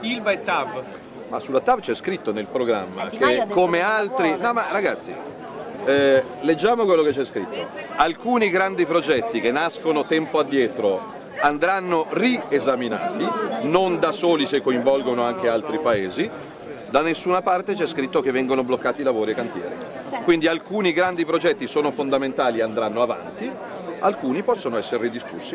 Ilva e TAV. Ma sulla TAV c'è scritto nel programma Eh, che come altri... No ma ragazzi, eh, leggiamo quello che c'è scritto. Alcuni grandi progetti che nascono tempo addietro andranno riesaminati, non da soli se coinvolgono anche altri paesi. Da nessuna parte c'è scritto che vengono bloccati i lavori e cantieri. Quindi alcuni grandi progetti sono fondamentali e andranno avanti, alcuni possono essere ridiscussi.